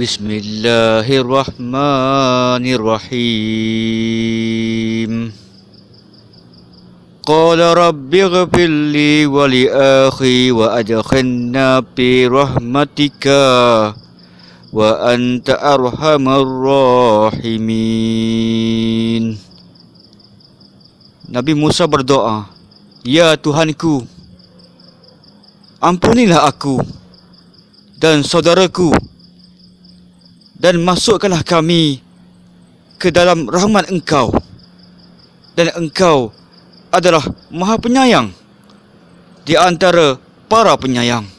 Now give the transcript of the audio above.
Bismillahirrahmanirrahim. قال رب اغفر لي ولأخي وأدخلنا في رحمتك وأنت أرحم الراحمين Nabi Musa berdoa, Ya Tuhanku, ampunilah aku dan saudaraku dan masukkanlah kami ke dalam rahmat engkau dan engkau adalah maha penyayang di antara para penyayang.